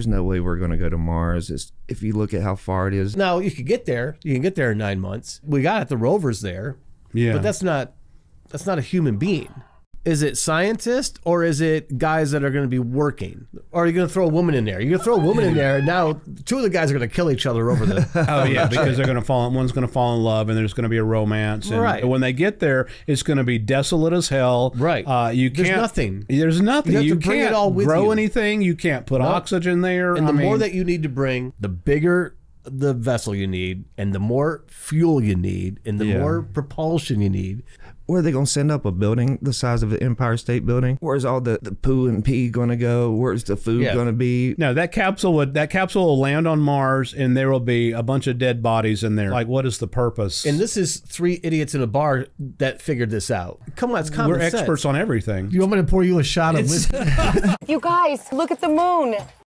there's no way we're going to go to Mars. It's, if you look at how far it is, Now you could get there. You can get there in nine months. We got the rovers there, Yeah. but that's not that's not a human being. Is it scientists or is it guys that are going to be working? Or are you going to throw a woman in there? You're going to throw a woman in there. and Now two of the guys are going to kill each other over the. Oh yeah, because they're going to fall. One's going to fall in love, and there's going to be a romance. And Right. When they get there, it's going to be desolate as hell. Right. Uh, you can't. There's nothing. There's nothing. You have to You bring can't all with grow you. anything. You can't put oxygen there. And I the more that you need to bring, the bigger the vessel you need, and the more fuel you need, and the Yeah. more propulsion you need. where are they going to send up a building the size of the Empire State Building? Where's all the, the poo and pee going to go? Where's the food Yeah. going to be? No, that capsule would that capsule will land on Mars, and there will be a bunch of dead bodies in there. Like, what is the purpose? And this is three idiots in a bar that figured this out. Come on, it's common we're sense. experts on everything. You want me to pour you a shot of whiskey? You guys, look at the moon.